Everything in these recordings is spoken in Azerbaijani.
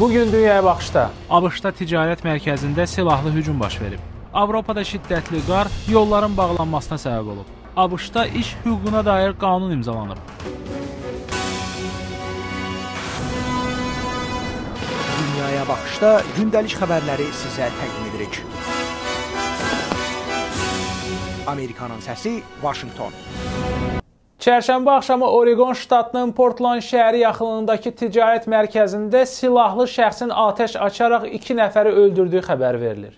Bugün dünyaya baxışda ABŞ-da ticarət mərkəzində silahlı hücum baş verib. Avropada şiddətli qar yolların bağlanmasına səbəb olub. ABŞ-da iş hüququna dair qanun imzalanıb. Dünyaya baxışda gündəlik xəbərləri sizə təqdim edirik. Amerikanın səsi Washington. Çərşənbə axşamı Oregon ştatının Portland şəhəri yaxınlığındakı ticarət mərkəzində silahlı şəxsin atəş açaraq 2 nəfəri öldürdüyü xəbər verilir.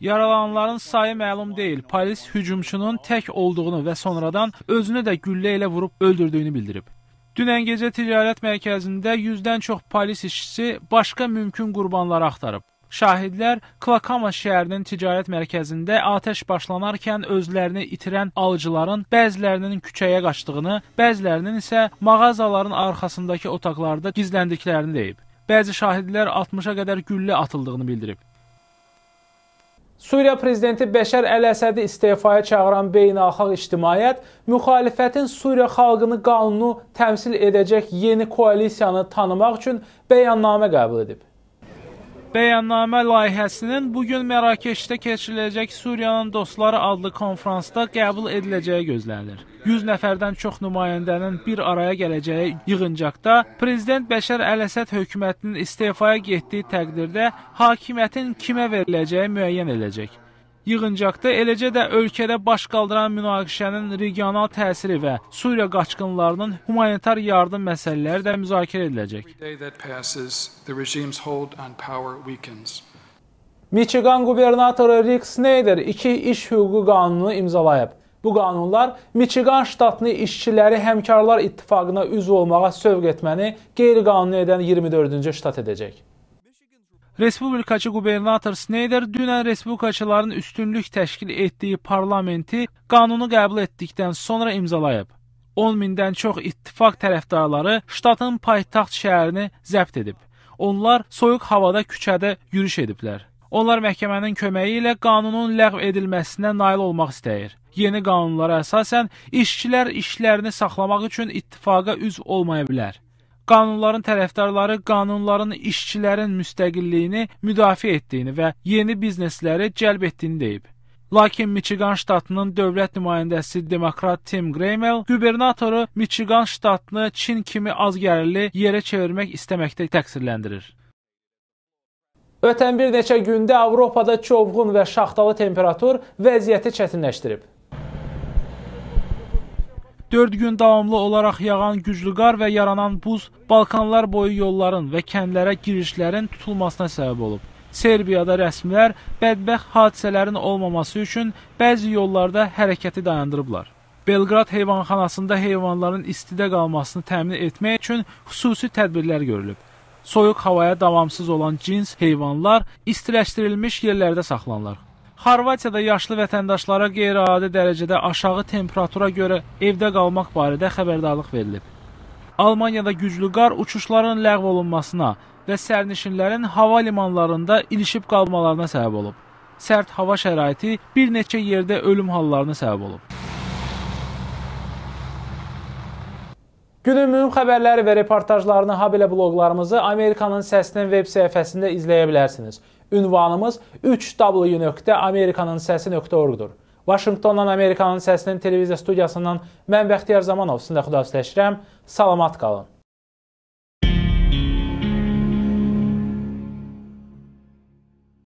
Yaralananların sayı məlum deyil. Polis hücumçunun tək olduğunu və sonradan özünü də güllə ilə vurub öldürdüyünü bildirib. Dünən gecə ticarət mərkəzində 100-dən çox polis işçisi başqa mümkün qurbanları axtarıb. Şahidlər Klakama şəhərinin ticarət mərkəzində atəş başlanarkən özlərini itirən alıcıların bəzilərinin küçəyə qaçdığını, bəzilərinin isə mağazaların arxasındakı otaqlarda gizləndiklərini deyib. Bəzi şahidlər 60-a qədər güllə atıldığını bildirib. Suriya prezidenti Bəşər Əl-Əsədi istefaya çağıran beynəlxalq ictimaiyyət müxalifətin Suriya xalqını qanunu təmsil edəcək yeni koalisiyanı tanımaq üçün bəyannamə qəbul edib. Bəyannamə layihəsinin bu gün Mərakeşdə keçiriləcək Suriyanın Dostları adlı konfransda qəbul ediləcəyi gözlənilir. 100 nəfərdən çox nümayəndənin bir araya gələcəyi yığıncaqda prezident Bəşər Əl-Əsəd hökumətinin istefaya getdiyi təqdirdə hakimiyyətin kimə veriləcəyi müəyyən ediləcək. Yığıncaqda eləcə də ölkədə baş qaldıran münaqişənin regional təsiri və Suriya qaçqınlarının humanitar yardım məsələləri də müzakirə ediləcək. Michigan qubernatoru Rick Snyder iki iş hüququ qanunu imzalayıb. Bu qanunlar Michigan ştatını işçiləri həmkarlar ittifaqına üzv olmağa sövq etməni qeyri-qanuni edən 24-cü ştat edəcək. Respublikaçı qubernator Snyder dünən respublikaçıların üstünlük təşkil etdiyi parlamenti qanunu qəbul etdikdən sonra imzalayıb. 10 mindən çox ittifaq tərəfdarları ştatın paytaxt şəhərini zəbt edib. Onlar soyuq havada küçədə yürüş ediblər. Onlar məhkəmənin köməyi ilə qanunun ləğv edilməsinə nail olmaq istəyir. Yeni qanunlara əsasən işçilər işlərini saxlamaq üçün ittifaqa üzv olmaya bilər. Qanunların tərəfdarları qanunların işçilərin müstəqilliyini müdafiə etdiyini və yeni biznesləri cəlb etdiyini deyib. Lakin Michigan ştatının dövlət nümayəndəsi demokrat Tim Graymel qubernatoru Michigan ştatını Çin kimi azgərili yerə çevirmək istəməkdə təqsirləndirir. Ötən bir neçə gündə Avropada çovğun və şaxtalı temperatur vəziyyəti çətinləşdirib. 4 gün davamlı olaraq yağan güclü qar və yaranan buz Balkanlar boyu yolların və kəndlərə girişlərin tutulmasına səbəb olub. Serbiyada rəsmilər bədbəxt hadisələrin olmaması üçün bəzi yollarda hərəkəti dayandırıblar. Belqrad heyvanxanasında heyvanların istidə qalmasını təmin etmək üçün xüsusi tədbirlər görülüb. Soyuq havaya davamsız olan cins heyvanlar istiləşdirilmiş yerlərdə saxlanılır. Xorvatiyada yaşlı vətəndaşlara qeyri-adi dərəcədə aşağı temperatura görə evdə qalmaq barədə xəbərdarlıq verilib. Almaniyada güclü qar uçuşların ləğv olunmasına və sərnişinlərin hava limanlarında ilişib qalmalarına səbəb olub. Sərt hava şəraiti bir neçə yerdə ölüm hallarına səbəb olub. Günün mühüm xəbərləri və reportajlarını habelə bloqlarımızı Amerikanın Səsinin veb səhifəsində izləyə bilərsiniz. Ünvanımız 3w.amerikanınsəsi.org-dur. Vaşinqtondan Amerikanın Səsinin televiziya studiyasından mən Bəxtiyar Zamanov sizinlə xudafisləşirəm. Salamat qalın.